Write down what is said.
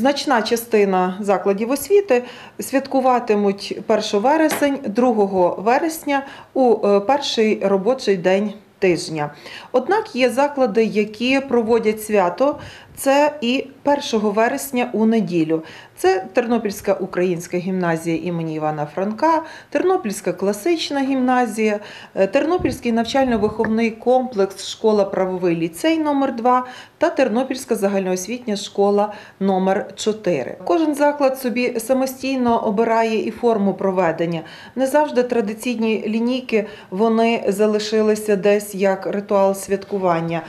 Значна частина закладів освіти святкуватимуть 1 вересень, 2 вересня у е, перший робочий день тижня. Однак є заклади, які проводять свято. Це і 1 вересня у неділю. Це Тернопільська українська гімназія імені Івана Франка, Тернопільська класична гімназія, е, Тернопільський навчально-виховний комплекс Школа Правовий ліцей номер 2 та Тернопільська загальноосвітня школа номер 4. Кожен заклад собі самостійно обирає і форму проведення. Не завжди традиційні лінійки вони залишилися десь як ритуал святкування.